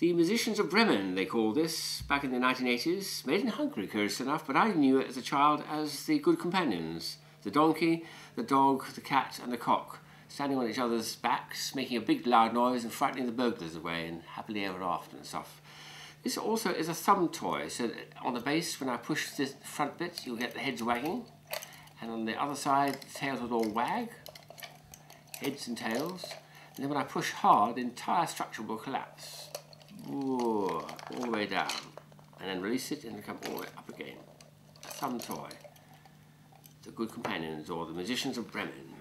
The Musicians of Bremen, they called this back in the 1980s. Made in Hungary, curious enough, but I knew it as a child as the Good Companions. The donkey, the dog, the cat, and the cock, standing on each other's backs, making a big loud noise and frightening the burglars away, and happily ever after and stuff. This also is a thumb toy, so on the base, when I push this front bit, you'll get the heads wagging, and on the other side, the tails would all wag, heads and tails, and then when I push hard, the entire structure will collapse. Ooh, all the way down. And then release it and come all the way up again. Thumb toy. The Good Companions or the Musicians of Bremen.